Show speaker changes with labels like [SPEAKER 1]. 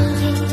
[SPEAKER 1] 今天。